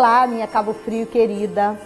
Olá, minha Cabo Frio querida.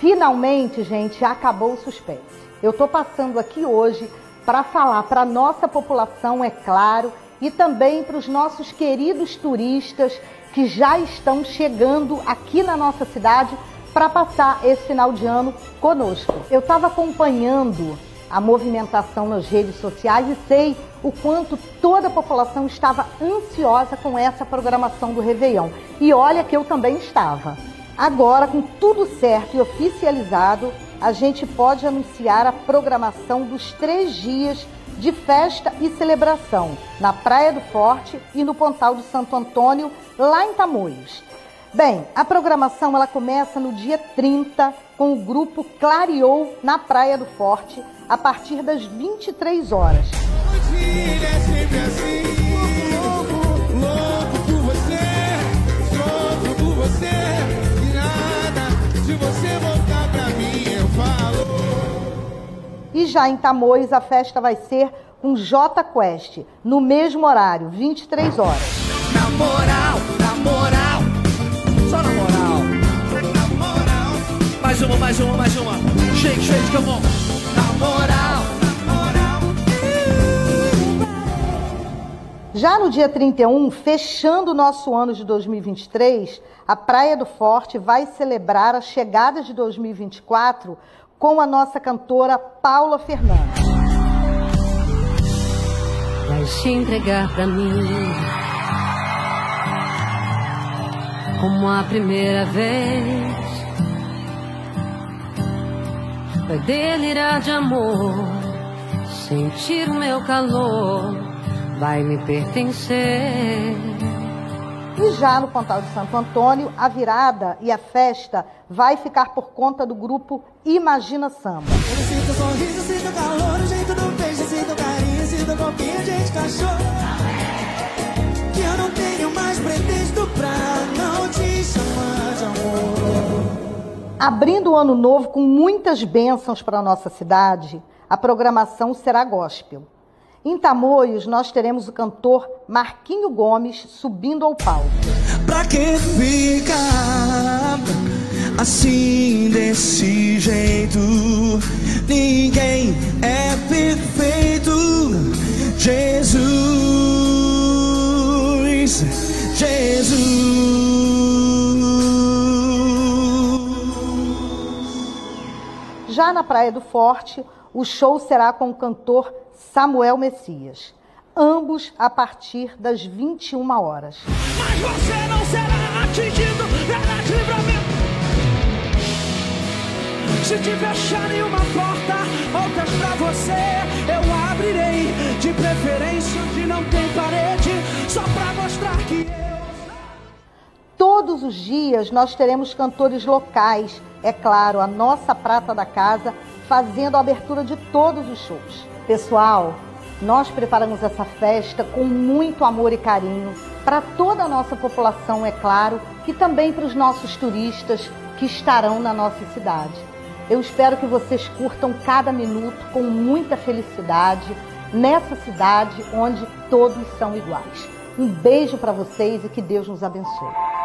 Finalmente, gente, acabou o suspense. Eu estou passando aqui hoje para falar para nossa população, é claro, e também para os nossos queridos turistas que já estão chegando aqui na nossa cidade para passar esse final de ano conosco. Eu estava acompanhando a movimentação nas redes sociais e sei o quanto toda a população estava ansiosa com essa programação do Réveillon. E olha que eu também estava. Agora, com tudo certo e oficializado, a gente pode anunciar a programação dos três dias de festa e celebração na Praia do Forte e no Pontal do Santo Antônio, lá em Tamoios. Bem, a programação ela começa no dia 30 com o grupo Clareou na Praia do Forte a partir das 23 horas. E já em Tamoios a festa vai ser com J Quest, no mesmo horário, 23 horas. Na moral, na moral, só na moral. Na moral. Mais uma, mais uma, mais uma. Shake, shake, come on. Na moral, na moral. Já no dia 31, fechando o nosso ano de 2023, a Praia do Forte vai celebrar a chegada de 2024 com a nossa cantora Paula Fernandes. Vai se entregar pra mim como a primeira vez. Vai delirar de amor, sentir o meu calor, vai me pertencer. E já no Pontal de Santo Antônio, a virada e a festa vai ficar por conta do grupo Imagina Samba. Eu sinto o sorriso, sinto o calor, o jeito do beijo, sinto o carinho, sinto o copinho de cachorro. Abrindo o ano novo com muitas bênçãos para a nossa cidade, a programação será gospel. Em Tamoios, nós teremos o cantor Marquinho Gomes subindo ao palco. Pra que ficar assim desse jeito? Ninguém é perfeito. Jesus. Já na Praia do Forte, o show será com o cantor Samuel Messias. Ambos a partir das 21 horas. Mas você não será atingido pela livramento. Se te fecharem uma porta, outras pra você Todos os dias nós teremos cantores locais, é claro, a nossa prata da casa, fazendo a abertura de todos os shows. Pessoal, nós preparamos essa festa com muito amor e carinho para toda a nossa população, é claro, e também para os nossos turistas que estarão na nossa cidade. Eu espero que vocês curtam cada minuto com muita felicidade nessa cidade onde todos são iguais. Um beijo para vocês e que Deus nos abençoe.